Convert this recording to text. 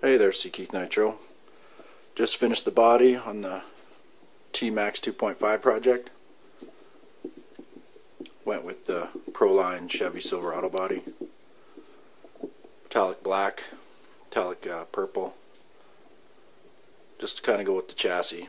Hey there, C. Keith Nitro. Just finished the body on the T-Maxx 2.5 project. Went with the Proline Chevy Silverado body. Metallic black, metallic uh, purple. Just to kind of go with the chassis.